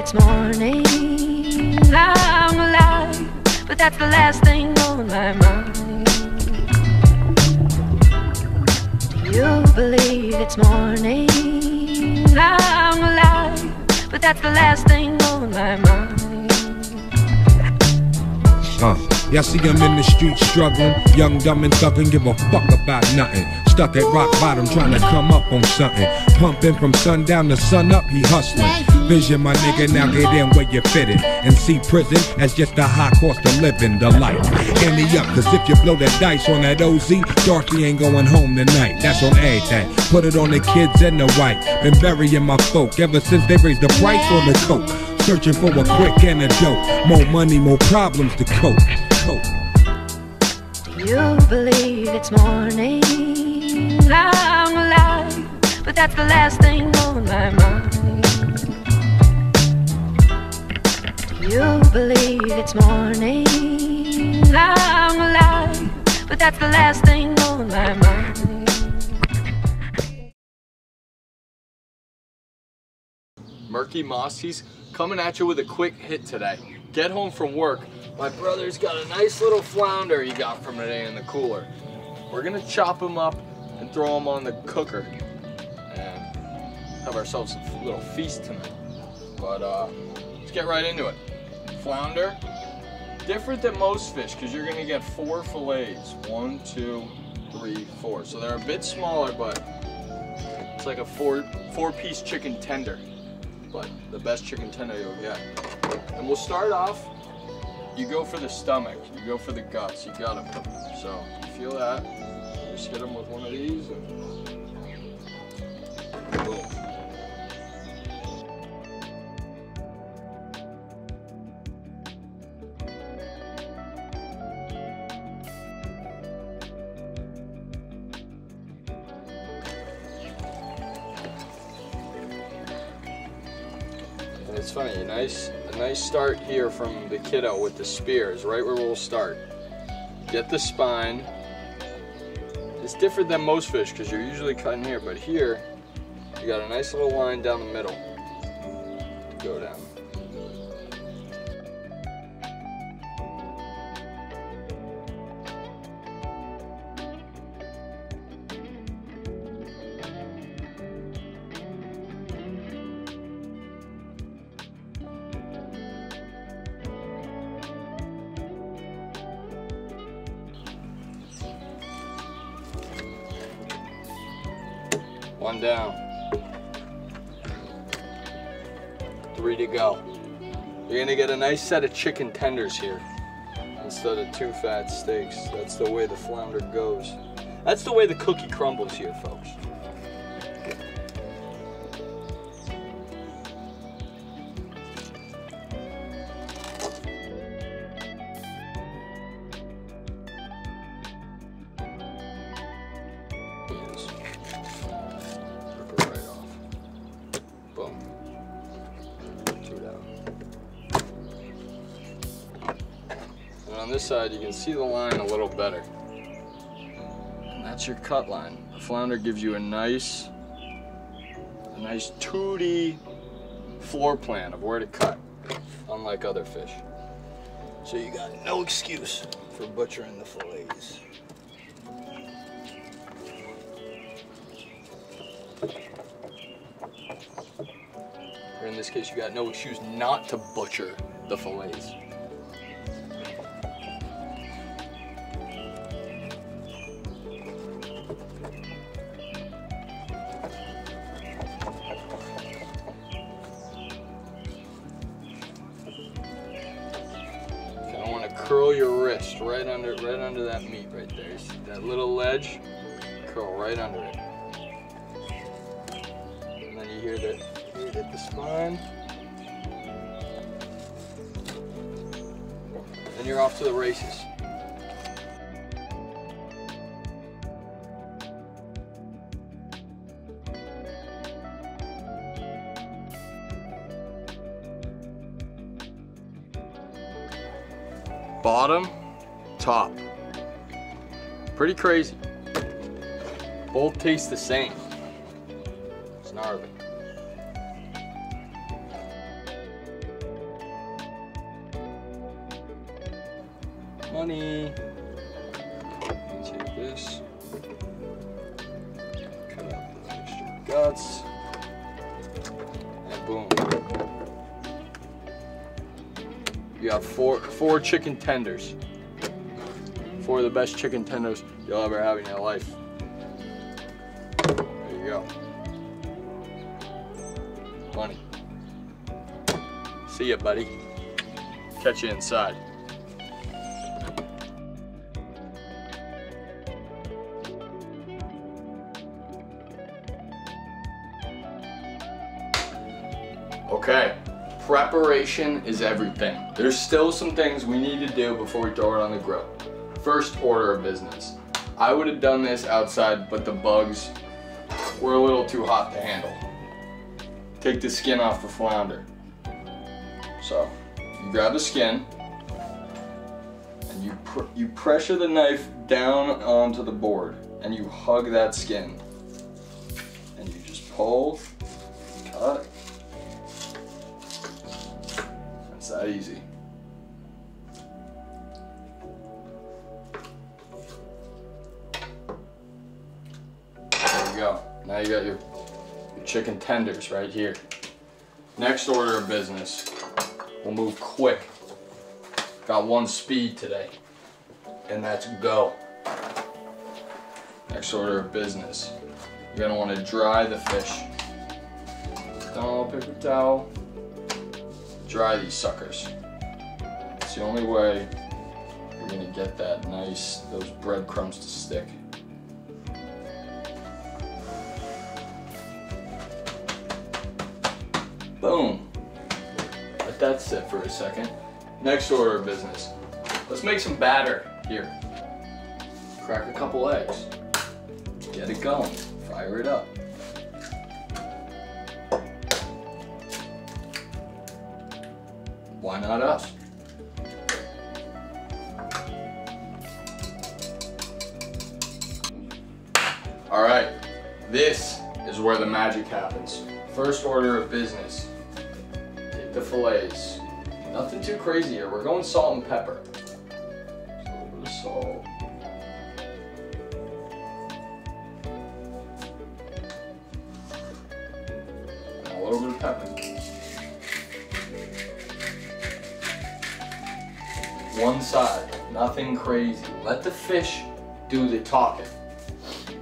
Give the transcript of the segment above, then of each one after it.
it's morning. I'm alive, but that's the last thing on my mind. Do you believe it's morning? I'm alive, but that's the last thing on my mind. Uh, y'all see him in the street struggling, young, dumb, and thuggin', give a fuck about nothing. Stuck at rock bottom, trying to come up on something. Pumping from sundown to sun up, he hustling. Vision, my nigga, now get in where you fit fitted. And see prison as just a high cost of living, the life. Ante up, cause if you blow that dice on that OZ, Dorothy ain't going home tonight. That's on everything. Put it on the kids and the white. Been burying my folk ever since they raised the price on the coke. Searching for a quick antidote. More money, more problems to cope. cope. You believe it's morning? I'm alive, but that's the last thing on my mind. You believe it's morning? I'm alive, but that's the last thing on my mind. Murky Moskys coming at you with a quick hit today. Get home from work. My brother's got a nice little flounder he got from today in the cooler. We're gonna chop him up and throw him on the cooker and have ourselves a little feast tonight. But uh, let's get right into it. Flounder, different than most fish because you're gonna get four fillets. One, two, three, four. So they're a bit smaller, but it's like a four four piece chicken tender but the best chicken tender you'll get. And we'll start off, you go for the stomach, you go for the guts, you got them. So, you feel that, just hit them with one of these and And it's funny, nice, a nice start here from the kiddo with the spears, right where we'll start. Get the spine. It's different than most fish because you're usually cutting here, but here you got a nice little line down the middle One down. Three to go. You're gonna get a nice set of chicken tenders here instead of two fat steaks. That's the way the flounder goes. That's the way the cookie crumbles here, folks. And on this side, you can see the line a little better. And that's your cut line. The flounder gives you a nice, a nice 2D floor plan of where to cut, unlike other fish. So you got no excuse for butchering the fillets. Or in this case, you got no excuse not to butcher the fillets. Curl your wrist right under, right under that meat right there. You see that little ledge? Curl right under it. And then you hear that you hit the spine. And you're off to the races. bottom, top. Pretty crazy. Both taste the same. It's gnarly. Money. Take this. Cut out the extra guts. And boom. You got four four chicken tenders. Four of the best chicken tenders you'll ever have in your life. There you go. Honey. See ya, buddy. Catch you inside. Preparation is everything. There's still some things we need to do before we throw it on the grill. First order of business. I would have done this outside, but the bugs were a little too hot to handle. Take the skin off the flounder. So, you grab the skin, and you, pr you pressure the knife down onto the board, and you hug that skin. And you just pull, that easy. There you go. Now you got your, your chicken tenders right here. Next order of business. We'll move quick. Got one speed today. And that's go. Next order of business. You're gonna wanna dry the fish. Don't paper towel dry these suckers. It's the only way you're gonna get that nice, those breadcrumbs to stick. Boom. Let that sit for a second. Next order of business. Let's make some batter here. Crack a couple eggs. Get it going. Fire it up. Why not us? All right, this is where the magic happens. First order of business. Take the fillets. Nothing too crazy here. We're going salt and pepper. Just a little bit of salt. Side, nothing crazy. Let the fish do the talking.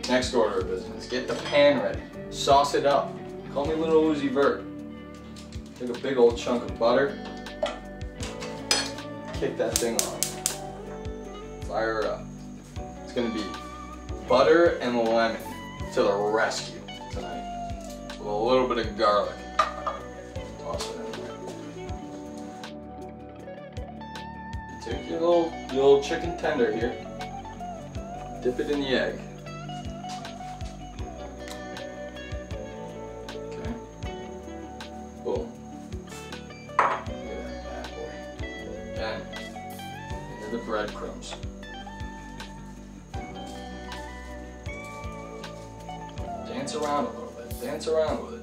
Next order of business, get the pan ready. Sauce it up. Call me little Uzi Vert. Take a big old chunk of butter. Kick that thing on. Fire it up. It's gonna be butter and lemon to the rescue tonight. With a little bit of garlic. Your little, chicken tender here. Dip it in the egg. Okay. Boom. Then, into the breadcrumbs. Dance around a little bit. Dance around with it.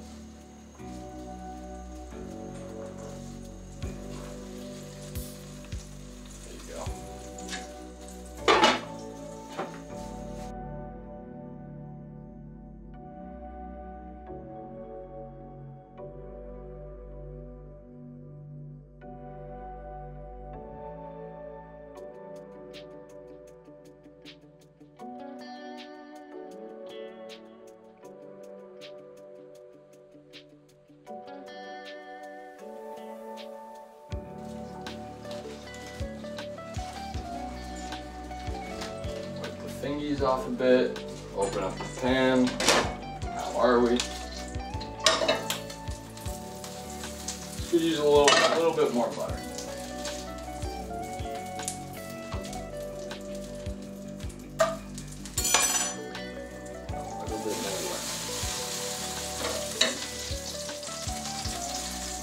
Thingies off a bit. Open up the pan. How are we? Could use a little, a little bit more butter.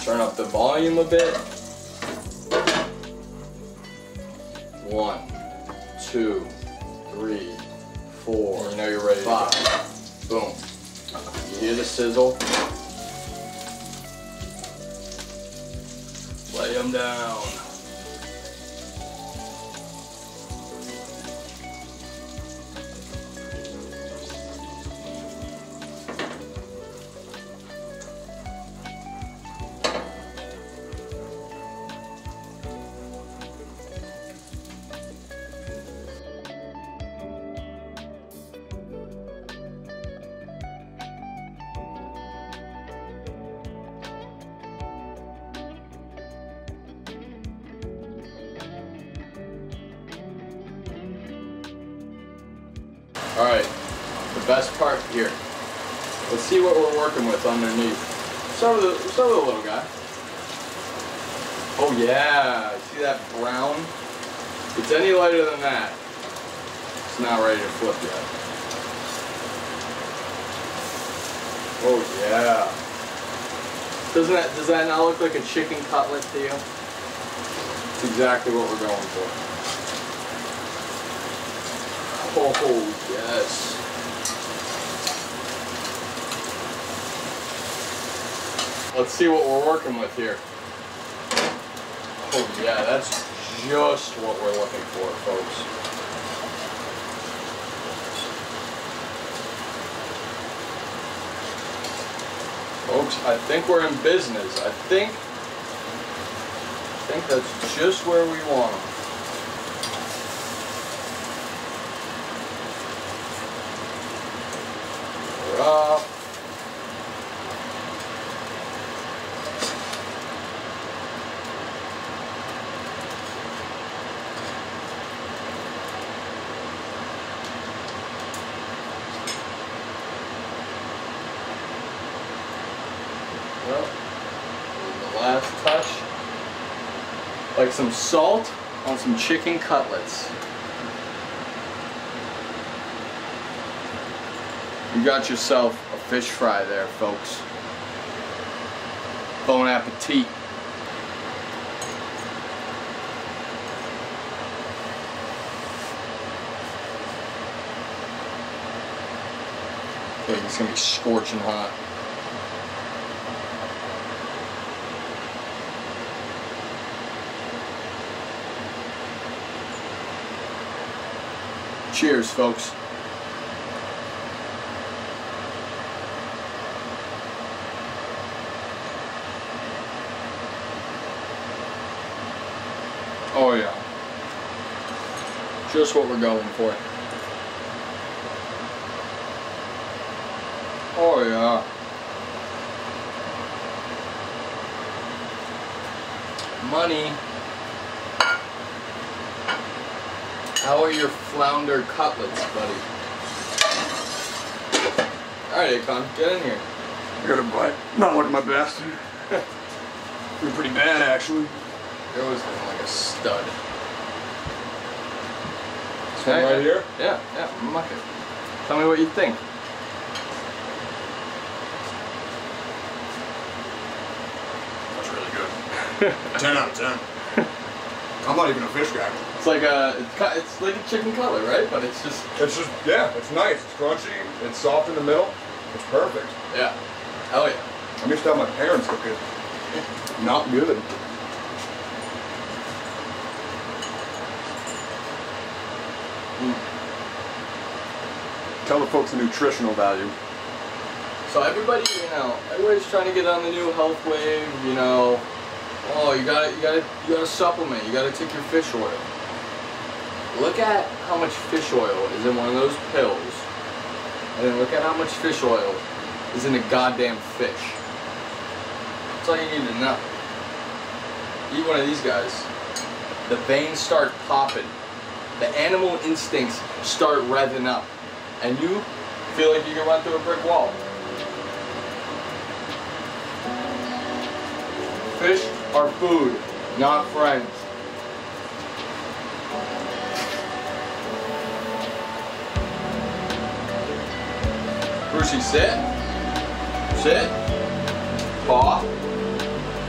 Turn up the volume a bit. One, two, know you're ready. Five. Boom. You hear the sizzle? Lay them down. The best part here. Let's see what we're working with underneath. Start with the, start with the little guy. Oh yeah, see that brown? If it's any lighter than that, it's not ready to flip yet. Oh yeah. Doesn't that, does that not look like a chicken cutlet to you? It's exactly what we're going for. Oh yes. Let's see what we're working with here. Oh yeah, that's just what we're looking for, folks. Folks, I think we're in business. I think, I think that's just where we want them. Up. Well, the last touch. Like some salt on some chicken cutlets. You got yourself a fish fry there, folks. Bon appetit. It's gonna be scorching hot. Cheers, folks. Oh yeah. Just what we're going for. Oh yeah. Money. How are your flounder cutlets, buddy? Alright, Akon, get in here. I got a bite. Not looking my best. You're pretty bad, actually. You're always looking like a stud. This one right here? Yeah, yeah, muck it. Tell me what you think. That's really good. 10 out of 10. I'm not even a fish guy. It's like uh, a, it's, it's like a chicken cutlet, right? But it's just, It's just, yeah, it's nice. It's crunchy. It's soft in the middle. It's perfect. yeah. Hell yeah. I'm used to have my parents cook it. Not good. Hmm. Tell the folks the nutritional value. So everybody, you know, everybody's trying to get on the new health wave. You know, oh, you got to you got to you got to supplement. You got to take your fish oil. Look at how much fish oil is in one of those pills, and then look at how much fish oil is in a goddamn fish. That's all you need to know. Eat one of these guys. The veins start popping. The animal instincts start revving up. And you feel like you can run through a brick wall. Fish are food, not friends. Brucey, sit. Sit. Paw.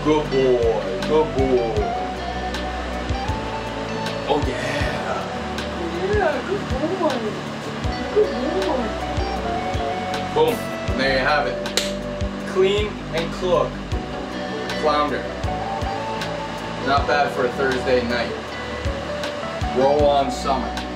Good boy. Good boy. Oh yeah. Yeah, good boy. Good boy. Boom. There you have it. Clean and cook. Flounder. Not bad for a Thursday night. Roll on summer.